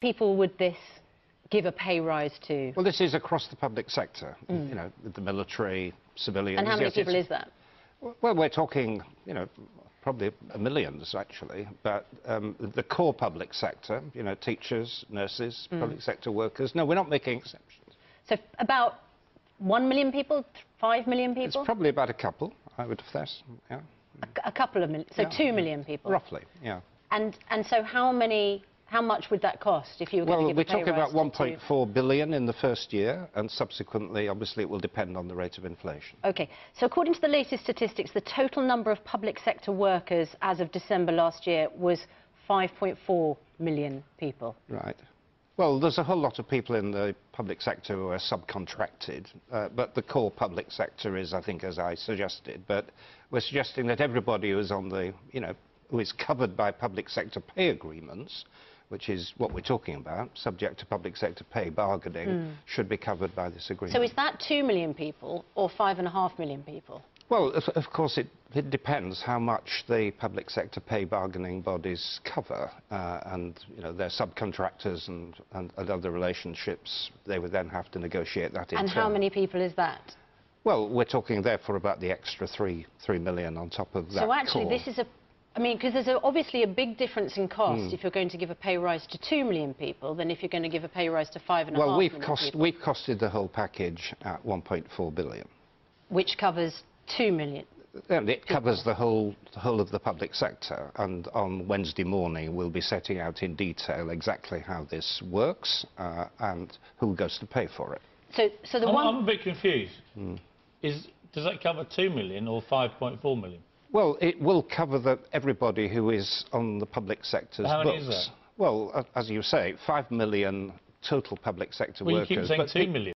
people would this give a pay rise to? Well, this is across the public sector, you know, the military, civilians. Mm. and how many yes, people is that? Well, we're talking, you know, probably millions, actually, but um, the core public sector, you know, teachers, nurses, Mm. public sector workers, no, we're not making exceptions. So about 1 million people, 5 million people? It's probably about a couple, I would thought, yeah, A, a couple of million, so Yeah. 2 million people. roughly, yeah. And, and so how many, how much would that cost if you were going Well, to give we're talking about 1.4 billion in the first year, and subsequently, obviously, it will depend on the rate of inflation. Okay, so according to the latest statistics, the total number of public sector workers as of December last year was 5.4 million people. Right. Well, there's a whole lot of people in the public sector who are subcontracted, uh, but the core public sector is, I think, as I suggested. But we're suggesting that everybody who is on the, you know, who is covered by public sector pay agreements, which is what we're talking about, subject to public sector pay bargaining, should be covered by this agreement. So is that 2 million people or 5.5 million people? Well, of, of course, it, it depends how much the public sector pay bargaining bodies cover, uh, and you know their subcontractors and, and, and other relationships. They would then have to negotiate that. in And how many people is that? Well, we're talking therefore about the extra three three million on top of that. So actually, core. this is a, I mean, because there's a, obviously a big difference in cost Hmm. if you're going to give a pay rise to two million people than if you're going to give a pay rise to five and a half well, we've million cost people, we've costed the whole package at 1.4 billion. which covers two million. And it covers the whole, the whole of the public sector, and on Wednesday morning we'll be setting out in detail exactly how this works uh, and who goes to pay for it. So, so the I'm, one. I'm a bit confused. Hmm. Is does that cover two million or 5.4 million? Well, it will cover the, everybody who is on the public sector's How many books. is that? Well, uh, as you say, five million total public sector Well, you workers. keep saying but two pe- million.